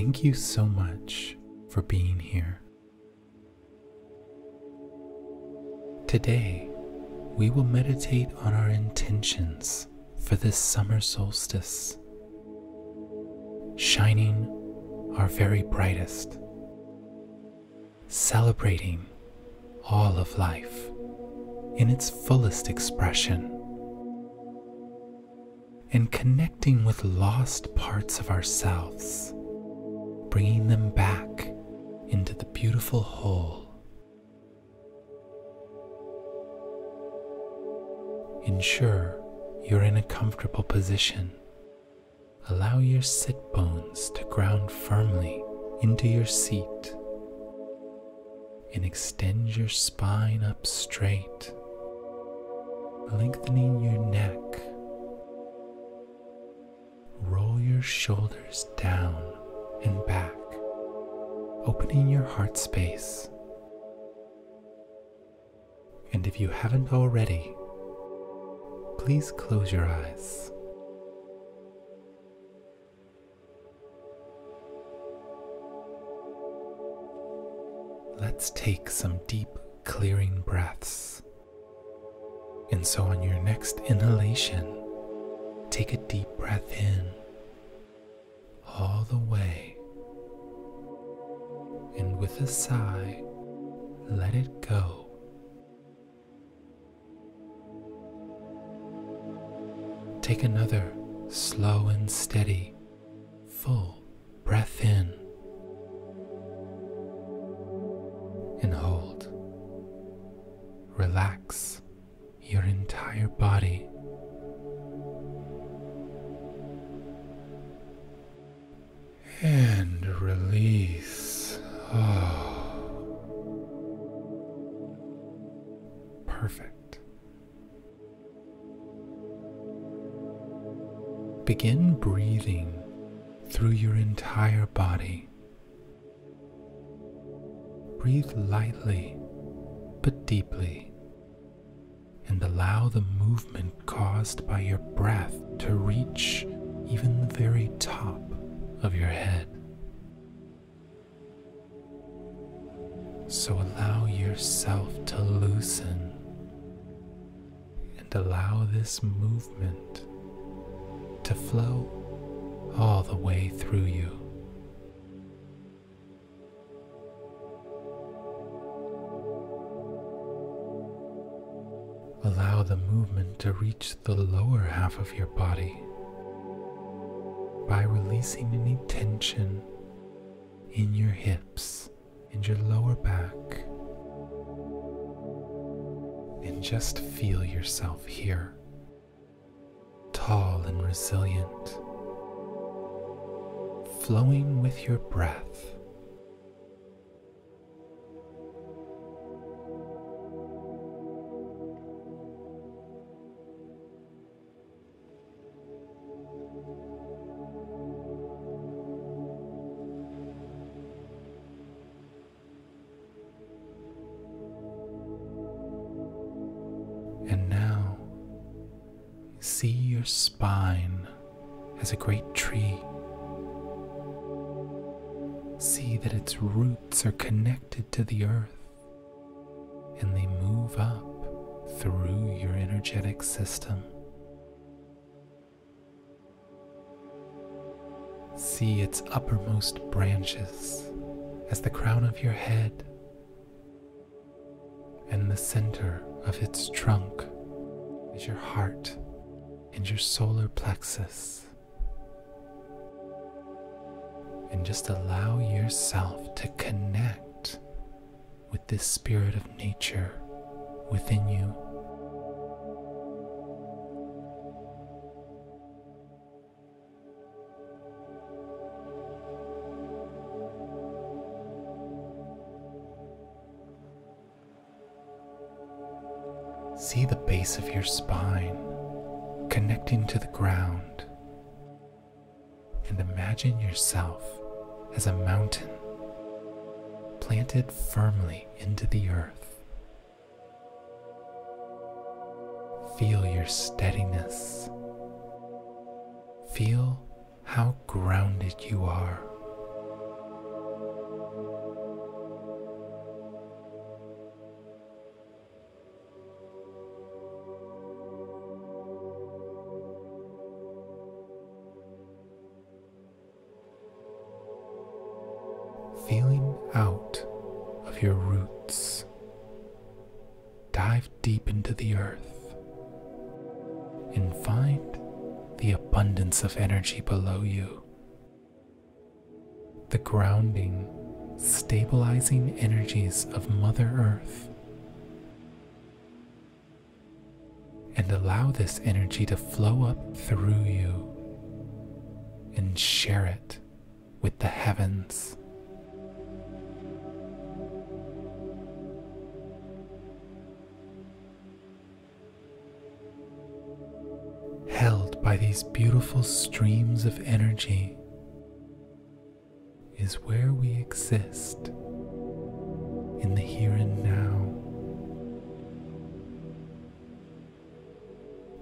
Thank you so much for being here. Today, we will meditate on our intentions for this summer solstice, shining our very brightest, celebrating all of life in its fullest expression, and connecting with lost parts of ourselves, bringing them back into the beautiful whole. Ensure you're in a comfortable position. Allow your sit bones to ground firmly into your seat and extend your spine up straight, lengthening your neck. Roll your shoulders down and back, opening your heart space. And if you haven't already, please close your eyes. Let's take some deep clearing breaths. And so, on your next inhalation, take a deep breath in all the way. And with a sigh, let it go. Take another slow and steady, full breath in and hold. Relax your entire body. And release. Begin breathing through your entire body. Breathe lightly but deeply and allow the movement caused by your breath to reach even the very top of your head. So allow yourself to loosen and allow this movement to flow all the way through you. Allow the movement to reach the lower half of your body by releasing any tension in your hips and your lower back. And just feel yourself here, tall and resilient, flowing with your breath. Your spine as a great tree. See that its roots are connected to the earth and they move up through your energetic system. See its uppermost branches as the crown of your head and the center of its trunk is your heart and your solar plexus. And just allow yourself to connect with this spirit of nature within you. See the base of your spine connecting to the ground and imagine yourself as a mountain planted firmly into the earth. Feel your steadiness. Feel how grounded you are. Your roots. Dive deep into the earth and find the abundance of energy below you. The grounding, stabilizing energies of Mother Earth. And allow this energy to flow up through you and share it with the heavens. By these beautiful streams of energy is where we exist in the here and now.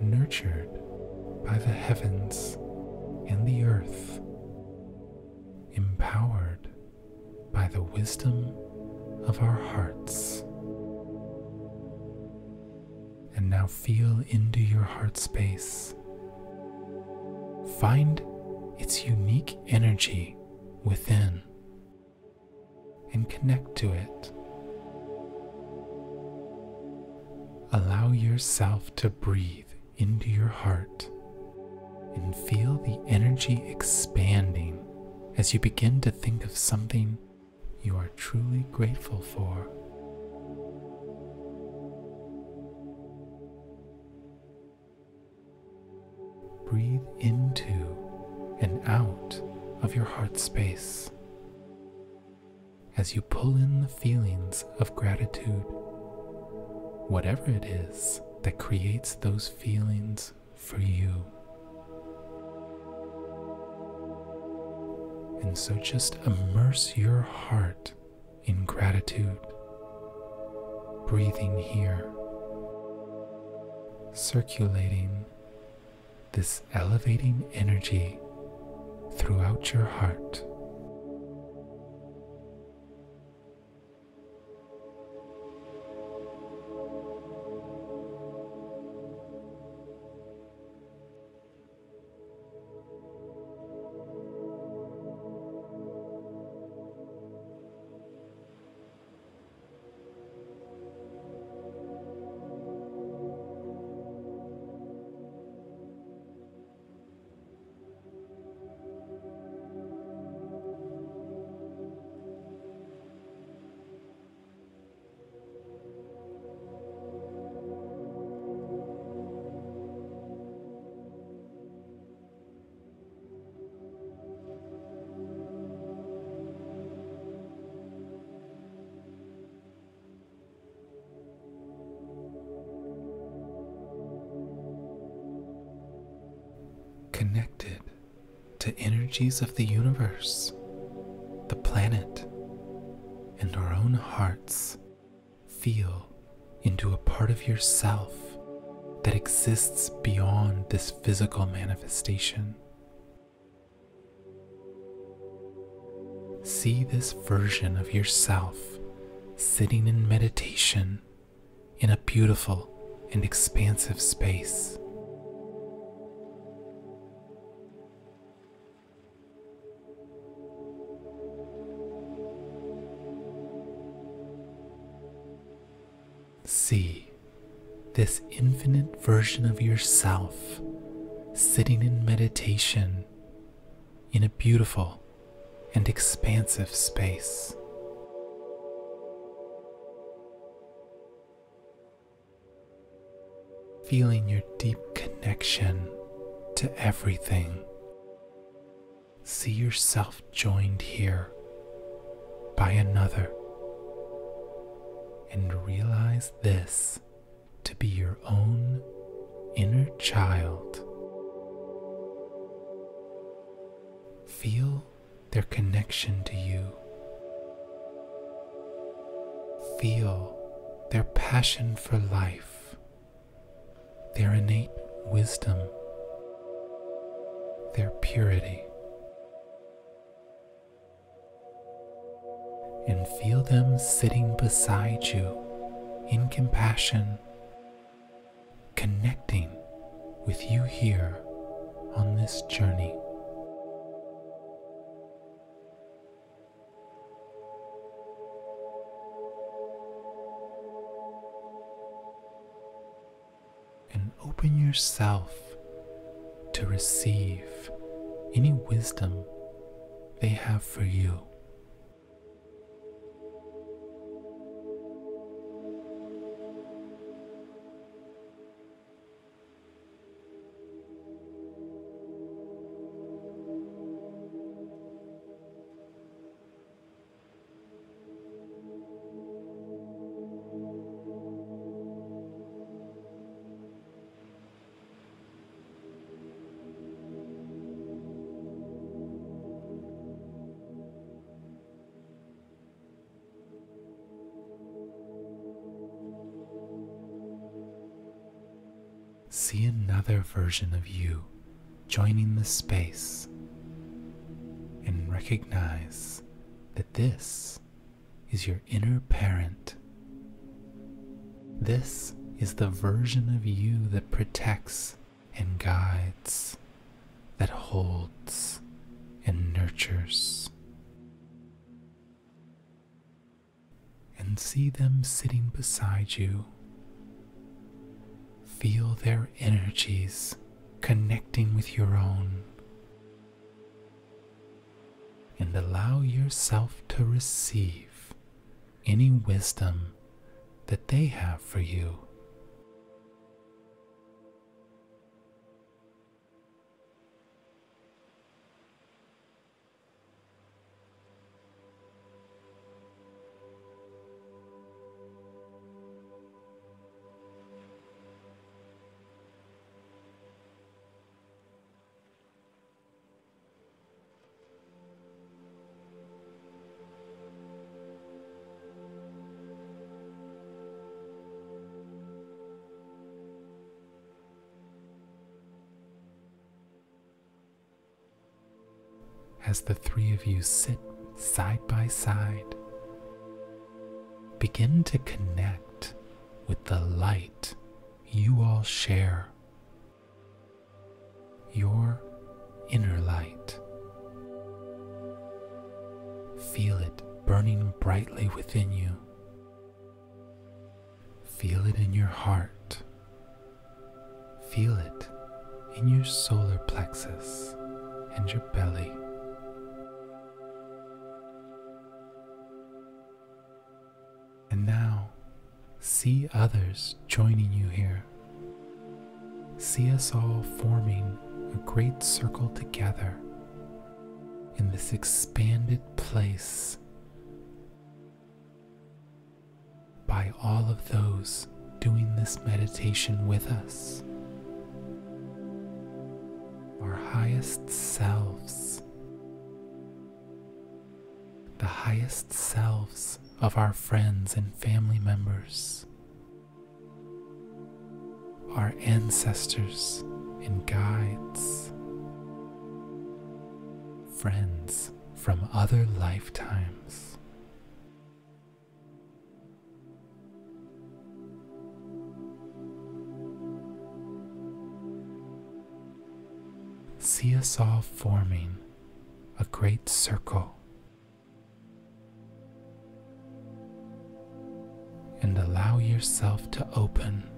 Nurtured by the heavens and the earth, empowered by the wisdom of our hearts. And now feel into your heart space. Find its unique energy within and connect to it. Allow yourself to breathe into your heart and feel the energy expanding as you begin to think of something you are truly grateful for. Breathe into and out of your heart space as you pull in the feelings of gratitude, whatever it is that creates those feelings for you. And so just immerse your heart in gratitude, breathing here, circulating this elevating energy throughout your heart. Connected to energies of the universe, the planet, and our own hearts, feel into a part of yourself that exists beyond this physical manifestation. See this version of yourself sitting in meditation in a beautiful and expansive space. This infinite version of yourself sitting in meditation in a beautiful and expansive space. Feeling your deep connection to everything. See yourself joined here by another and realize this to be your own inner child. Feel their connection to you. Feel their passion for life, their innate wisdom, their purity. and feel them sitting beside you in compassion, connecting with you here on this journey. And open yourself to receive any wisdom they have for you. See another version of you joining the space and recognize that this is your inner parent. This is the version of you that protects and guides, that holds and nurtures. And see them sitting beside you Feel their energies connecting with your own. And allow yourself to receive any wisdom that they have for you. As the three of you sit side by side. Begin to connect with the light you all share, your inner light. Feel it burning brightly within you. Feel it in your heart. Feel it in your solar plexus and your belly. See others joining you here. See us all forming a great circle together in this expanded place by all of those doing this meditation with us. Our highest selves, the highest selves of our friends and family members, our ancestors and guides, friends from other lifetimes. See us all forming a great circle and allow yourself to open.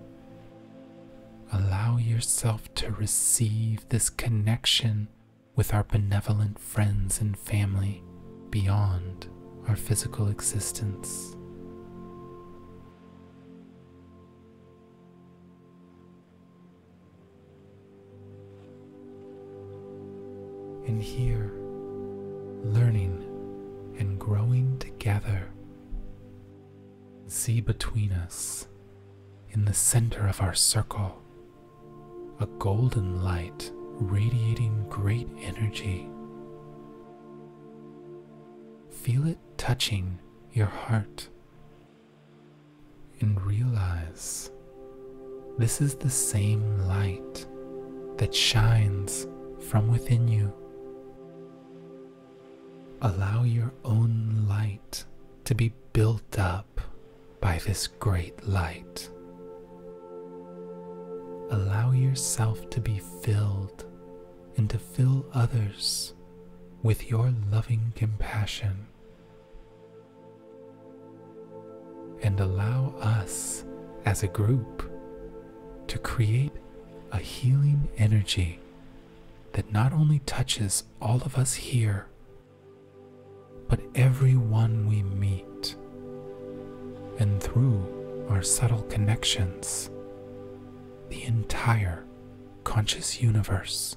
Allow yourself to receive this connection with our benevolent friends and family beyond our physical existence. And here, learning and growing together see between us, in the center of our circle, a golden light radiating great energy. Feel it touching your heart and realize this is the same light that shines from within you. Allow your own light to be built up by this great light. Allow yourself to be filled and to fill others with your loving compassion. And allow us as a group to create a healing energy that not only touches all of us here, but everyone we meet, and through our subtle connections, the entire conscious universe.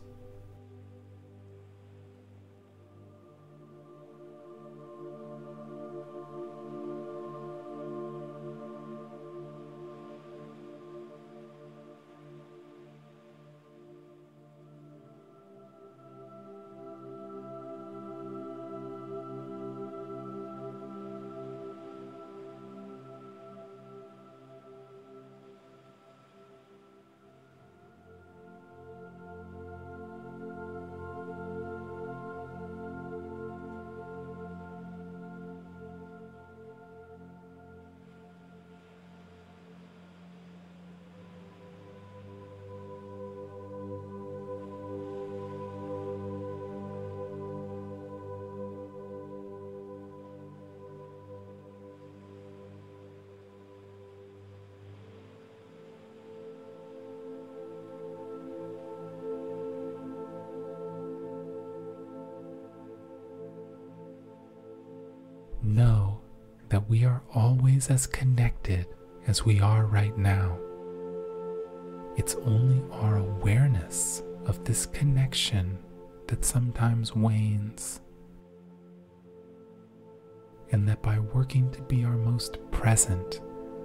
Know that we are always as connected as we are right now. It's only our awareness of this connection that sometimes wanes. And that by working to be our most present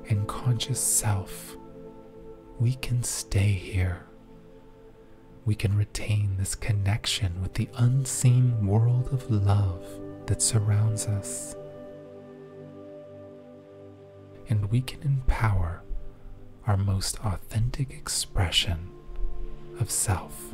and conscious self, we can stay here. We can retain this connection with the unseen world of love that surrounds us and we can empower our most authentic expression of self.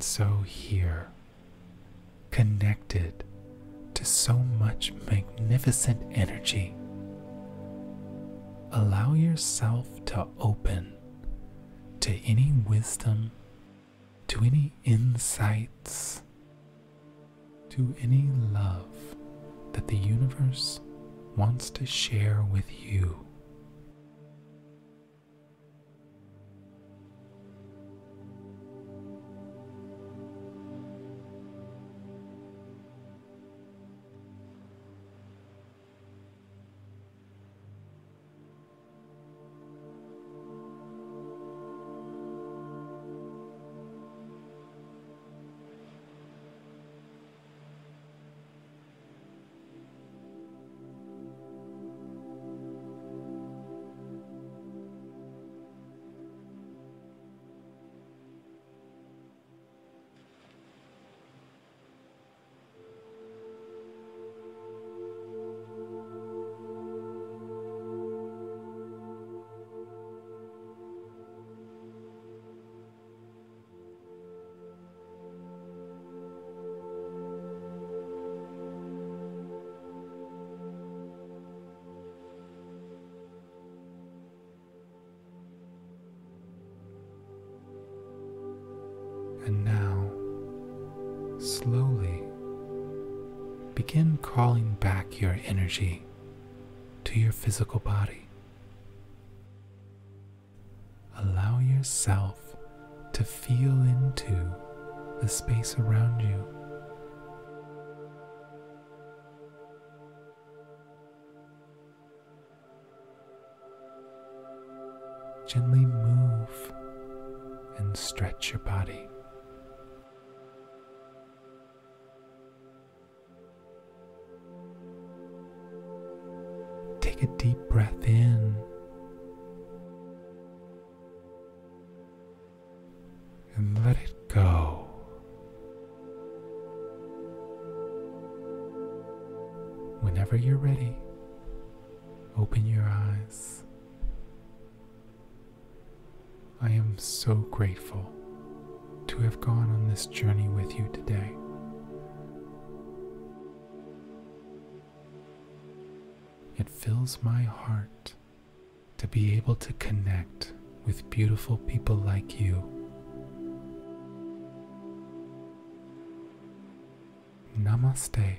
And so here, connected to so much magnificent energy, allow yourself to open to any wisdom, to any insights, to any love that the universe wants to share with you. Slowly begin calling back your energy to your physical body. Allow yourself to feel into the space around you. Gently move and stretch your body. Take a deep breath in and let it go. Whenever you're ready, open your eyes. I am so grateful to have gone on this journey with you today. It fills my heart to be able to connect with beautiful people like you. Namaste.